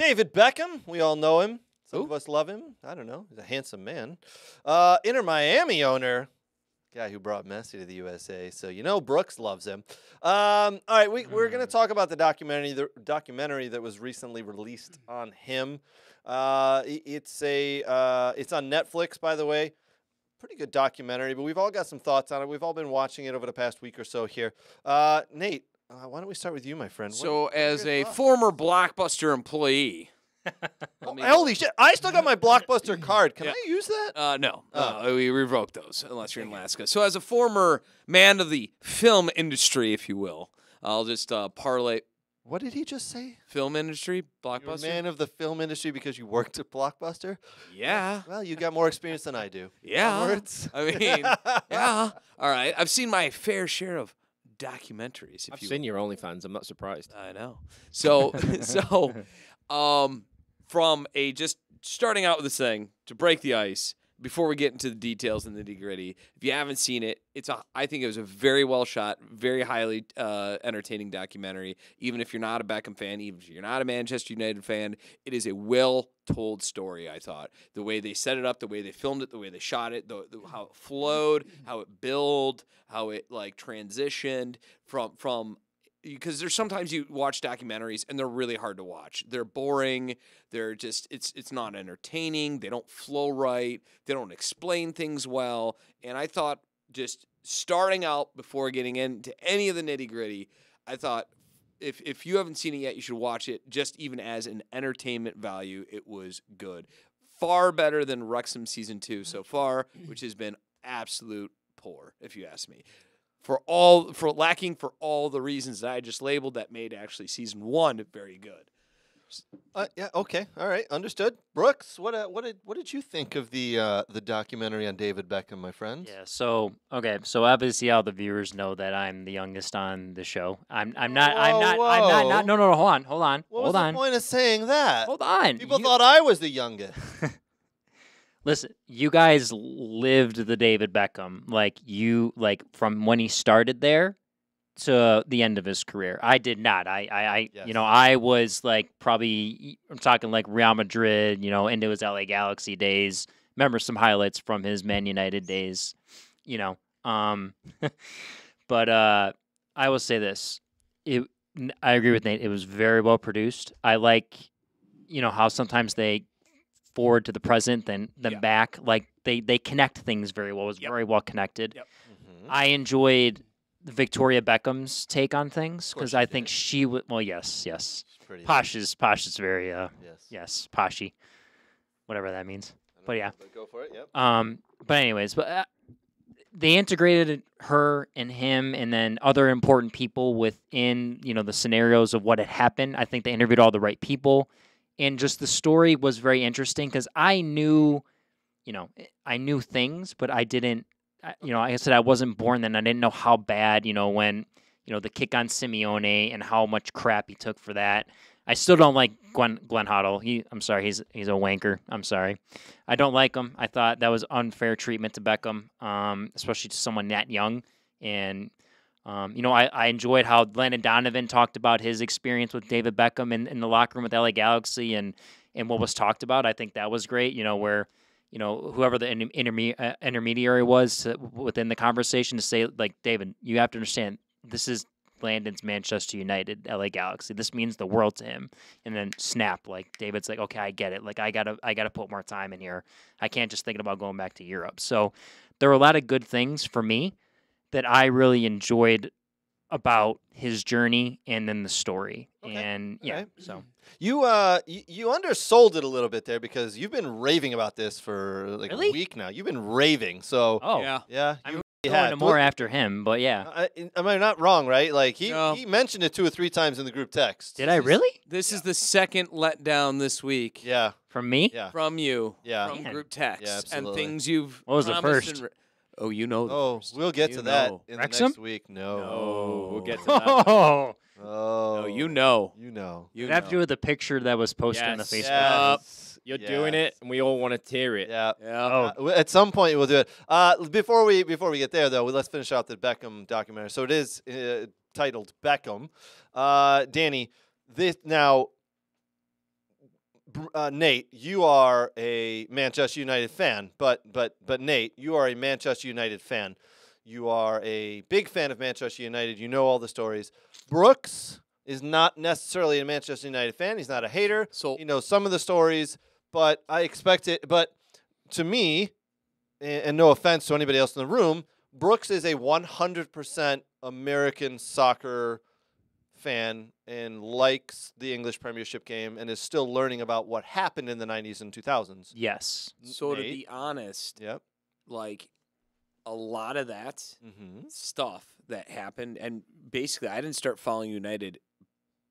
David Beckham, we all know him. Some of us love him. I don't know. He's a handsome man. Uh, Inter Miami owner, guy who brought Messi to the USA. So you know Brooks loves him. Um, all right, we, we're going to talk about the documentary, the documentary that was recently released on him. Uh, i- it's a uh, it's on Netflix, by the way. Pretty good documentary, but we've all got some thoughts on it. We've all been watching it over the past week or so here. Uh, Nate, uh, why don't we start with you, my friend? So, what as a thoughts? former Blockbuster employee, let me- Holy shit! I still got my blockbuster card. Can Yeah. I use that? Uh, no, Oh. uh, we revoked those unless you're in Alaska. So, as a former man of the film industry, if you will, I'll just uh, parlay What did he just say? film industry, Blockbuster. man of the film industry because you worked at Blockbuster. Yeah, Well, you got more experience than I do. yeah. Onwards. I mean, yeah. All right, I've seen my fair share of documentaries. If I've you seen your OnlyFans. I'm not surprised. I know. So so um from a just starting out with this thing to break the ice before we get into the details and the nitty gritty. If you haven't seen it, it's a I think it was a very well shot, very highly uh, entertaining documentary. Even if you're not a Beckham fan, even if you're not a Manchester United fan, it is a well told story. I thought the way they set it up, the way they filmed it, the way they shot it, the, the how it flowed, how it built, how it like transitioned from from because there's sometimes you watch documentaries and they're really hard to watch. They're boring. They're just it's it's not entertaining. They don't flow right. They don't explain things well. And I thought just starting out before getting into any of the nitty gritty, I thought if if you haven't seen it yet, you should watch it. Just even as an entertainment value, it was good. Far better than Wrexham season two so far, which has been absolute poor, if you ask me for all for lacking for all the reasons that I just labeled that made actually season one very good. Uh, yeah. Okay. All right. Understood. Brooks, what uh, what did what did you think of the uh, the documentary on David Beckham, my friend? Yeah. So okay. So obviously, all the viewers know that I'm the youngest on the show. I'm. I'm not. I'm not. I'm not. Whoa, Not. No. No. No. Hold on. Hold on. What hold was on. the point of saying that? Hold on. People You- thought I was the youngest. Listen, you guys lived the David Beckham like you like from when he started there to the end of his career. I did not. I, I, I Yes. you know, I was like probably I'm talking like Real Madrid, you know, into his LA Galaxy days. Remember some highlights from his Man United days, you know. Um, but uh, I will say this: it. I agree with Nate. It was very well produced. I like, you know, how sometimes they forward to the present, then then Yeah. back. Like they they connect things very well. It was Yep. very well connected. Yep. Mhm. I enjoyed Victoria Beckham's take on things because you I did. think she would. Well, yes, yes. It's Posh is Posh is very uh Yes. yes Poshy, whatever that means. I don't but yeah. Go for it. Yep. Um, but anyways, but uh, they integrated her and him, and then other important people within you know the scenarios of what had happened. I think they interviewed all the right people, and just the story was very interesting because I knew, you know, I knew things, but I didn't. You know, like I said, I wasn't born then. I didn't know how bad. You know, when you know the kick on Simeone and how much crap he took for that. I still don't like Glenn Glenn Hoddle. He, I'm sorry, he's he's a wanker. I'm sorry. I don't like him. I thought that was unfair treatment to Beckham, um, especially to someone that young. And um, you know, I, I enjoyed how Landon Donovan talked about his experience with David Beckham in, in the locker room with LA Galaxy and and what was talked about. I think that was great. You know, where you know whoever the inter- interme- uh, intermediary was to, within the conversation to say like David, you have to understand this is Landon's Manchester United, LA Galaxy. This means the world to him. And then snap, like David's like, okay, I get it. Like I gotta, I gotta put more time in here. I can't just thinking about going back to Europe. So there were a lot of good things for me that I really enjoyed about his journey and then the story. Okay, And yeah, alright. so You uh you, you undersold it a little bit there because you've been raving about this for like Really? a week now. You've been raving. So oh, Yeah. yeah, I'm you going had. to more after him, but yeah. I, I- am I not wrong, right? Like he, No. he mentioned it two or three times in the group text. Did I really? This is the second letdown this week Yeah, From me? yeah. from you Yeah. from Man. group text and absolutely. things you've What was the promised first? And re- oh, you know. Oh, first. we'll get You to that know. in Wrexham? the next week. No. No, we'll get to Oh, that. oh. No, you know. You know. You have to do with the picture that was posted on the Facebook? Yes. You're doing it, and we all want to tear it. Yeah. Yeah. Oh, Uh, at some point we'll do it. Uh, before we before we get there though, let's finish out the Beckham documentary. So it is uh, titled Beckham. Uh, Danny, this now Br- uh, Nate, you are a Manchester United fan, but but but Nate, you are a Manchester United fan. You are a big fan of Manchester United. You know all the stories. Brooks is not necessarily a Manchester United fan. He's not a hater. So He knows some of the stories, but I expect it. But to me, a- and no offense to anybody else in the room, Brooks is a 100% American soccer fan and likes the English Premiership game and is still learning about what happened in the 90s and 2000s. Yes. so to be honest, Yep. like a lot of that Mm-hmm. stuff that happened, and basically, I didn't start following United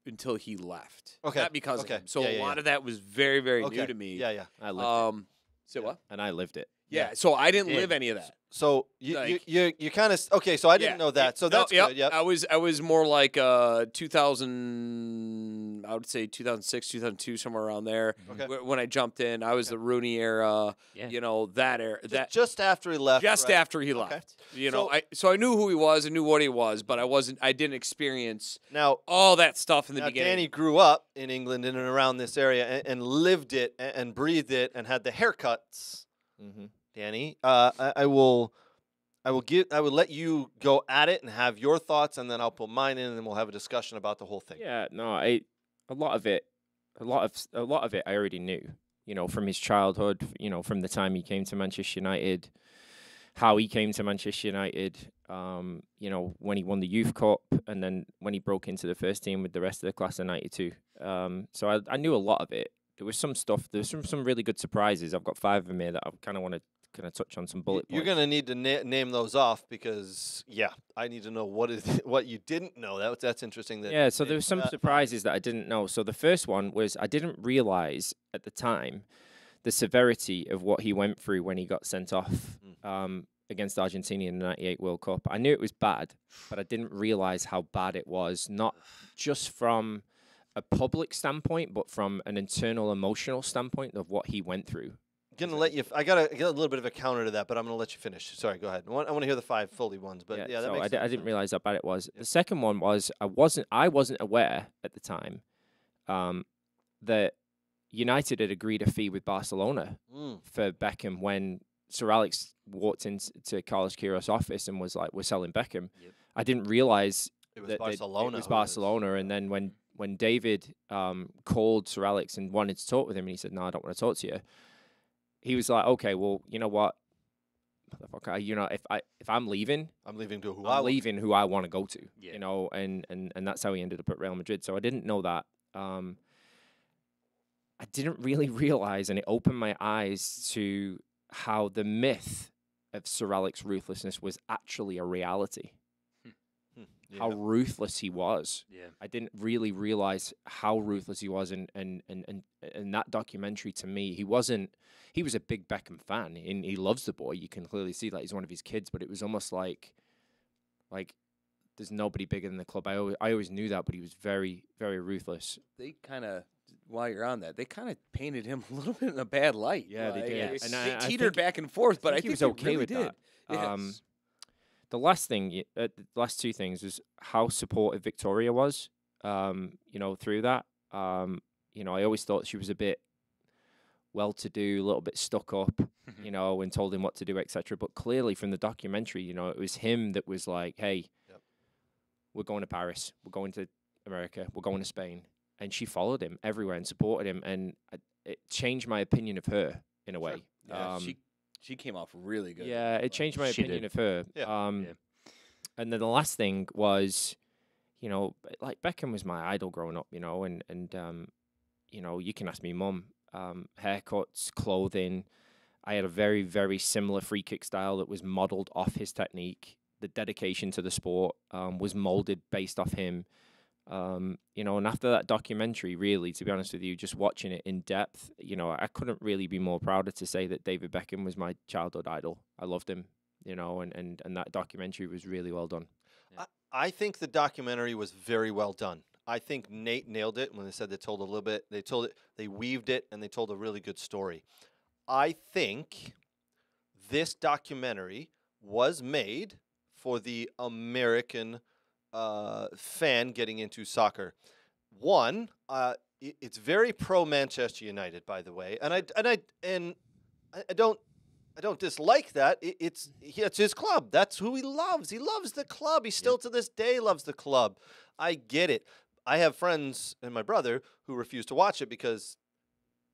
until he left. Okay, Not because okay. of him. So Yeah, a yeah, lot yeah. of that was very, very Okay. new to me. Yeah, yeah. I lived Um. Say Yeah. what? and I lived it. Yeah. Yeah. So I didn't Did. live any of that. So you you Like- you, you kind of okay. So I didn't Yeah, know that. So no, that's yep, good. Yep. I was I was more like uh 2000 I would say 2006 2002 somewhere around there Okay. when I jumped in I was the Rooney era Yeah. you know that era Just, that just after he left. just right? after he Okay. left you know So- I so I knew who he was I knew what he was but I wasn't I didn't experience Now all that stuff in the Now, beginning Danny grew up in England in and around this area and, and lived it and, and breathed it and had the haircuts. Mm-hmm. Danny, uh, I, I will, I will give, I will let you go at it and have your thoughts, and then I'll put mine in, and then we'll have a discussion about the whole thing. Yeah, no, I a lot of it, a lot of a lot of it, I already knew. You know, from his childhood. You know, from the time he came to Manchester United, how he came to Manchester United. Um, you know, when he won the Youth Cup, and then when he broke into the first team with the rest of the class of '92. Um, so I, I knew a lot of it. There was some stuff. There was some some really good surprises. I've got five of them here that I kind of want to kind of touch on some bullet points. You're gonna need to na- name those off because, yeah, I need to know what is what you didn't know. That that's interesting. That Yeah, so there was some five. surprises that I didn't know. So the first one was I didn't realize at the time the severity of what he went through when he got sent off um, against Argentina in the '98 World Cup. I knew it was bad, but I didn't realize how bad it was. Not just from a public standpoint, but from an internal emotional standpoint of what he went through. Gonna let you. f- I got a, I got a little bit of a counter to that, but I'm gonna let you finish. Sorry, go ahead. I want, I want to hear the five fully ones, but yeah, that so makes I, didn't realize how bad it was. The second one was I wasn't I wasn't aware at the time um, that United had agreed a fee with Barcelona Mm. for Beckham when Sir Alex walked into Carlos Queiroz' office and was like, "We're selling Beckham." Yep. I didn't realize It was Barcelona. It was Barcelona, and then when when David um, called Sir Alex and wanted to talk with him, and he said, "No, I don't want to talk to you," he was like, "Okay, well, you know what." Motherfucker, you know, if I if I'm leaving, I'm leaving to who I I'm want. leaving who I want to go to. Yeah. You know, and, and and that's how he ended up at Real Madrid. So I didn't know that. Um, I didn't really realize, and it opened my eyes to how the myth of Sir Alex ruthlessness was actually a reality. Hmm, How ruthless he was. Yeah. I didn't really realize how ruthless he was, and and and and, and that documentary to me, he wasn't. He was a big Beckham fan, and he loves the boy. You can clearly see that he's one of his kids. But it was almost like, like, there's nobody bigger than the club. I always, I always knew that, but he was very, very ruthless. they kind of while you're on that they kind of painted him a little bit in a bad light Yeah, they did. it- And I- I teetered think- back and forth but I think think, he was okay really with did. that. Um, Yes. The last thing, uh, the last two things is how supportive Victoria was. Um, you know, through that. Um, you know, I always thought she was a bit well-to-do, a little bit stuck up. you know, and told him what to do, etc. But clearly, from the documentary, you know, it was him that was like, "Hey, Yep. we're going to Paris, we're going to America, we're going to Spain," and she followed him everywhere and supported him, and it changed my opinion of her in a Sure. way. yeah, um, she she came off really good yeah, it changed my She opinion did. of her. Yeah. Um, Yeah. and then the last thing was, you know, b- like Beckham was my idol growing up, you know, and and um, you know, you can ask me mum, um, haircuts, clothing. I had a very very similar free kick style that was modeled off his technique. The dedication to the sport um, was molded based off him. Um, you know, and after that documentary, really, to be honest with you, just watching it in depth, you know, I couldn't really be more prouder to say that David Beckham was my childhood idol. I loved him, you know, and, and, and that documentary was really well done. I think the documentary was very well done. I think Nate nailed it when they said they told a little bit. They told it, they weaved it, and they told a really good story. I think this documentary was made for the American uh, fan getting into soccer. one, uh, it's very pro Manchester United, by the way, and I and I and I don't. I don't dislike that. It's he- it's his club. That's who he loves. He loves the club. He still to this day loves the club. I get it. I have friends and my brother who refuse to watch it because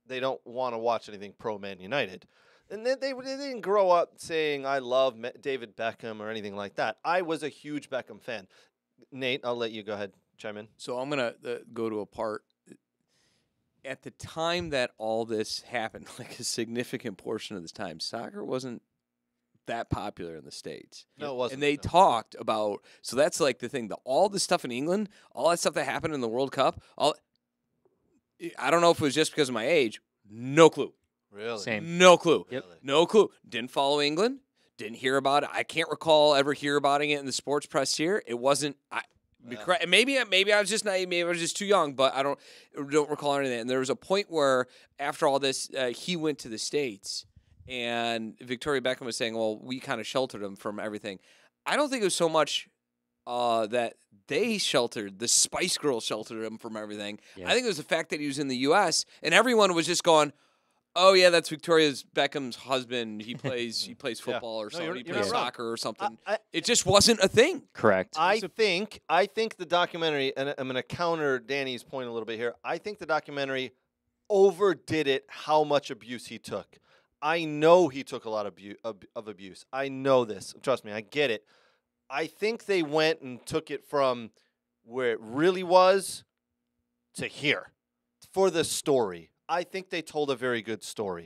they don't want to watch anything pro Man United. And they, they, they didn't grow up saying I love David Beckham or anything like that. I was a huge Beckham fan. Nate, I'll let you go ahead chime in. So I'm gonna uh, go to a part. At the time that all this happened, like a significant portion of this time, soccer wasn't that popular in the states. No, it wasn't. and they no. talked about so that's like the thing the all the stuff in england all that stuff that happened in the world cup all i don't know if it was just because of my age no clue really Same. no clue Yep. No clue didn't follow england didn't hear about it i can't recall ever hear about it in the sports press here it wasn't i Yeah. Maybe maybe I was just naive. Maybe I was just too young. But I don't don't recall anything. And there was a point where after all this, uh, he went to the states, and Victoria Beckham was saying, "Well, we kind of sheltered him from everything." I don't think it was so much uh, that they sheltered the Spice Girl sheltered him from everything. Yeah. I think it was the fact that he was in the U.S. and everyone was just going. Oh yeah, that's Victoria's Beckham's husband. He plays he plays Yeah. football or No, something. you're- he you're plays not wrong. soccer or something. I, it just wasn't a thing. Correct. I think I think the documentary, and I'm going to counter Danny's point a little bit here. I think the documentary overdid it. How much abuse he took. I know he took a lot of, abu- of, of abuse. I know this. Trust me, I get it. I think they went and took it from where it really was to here for the story. I think they told a very good story.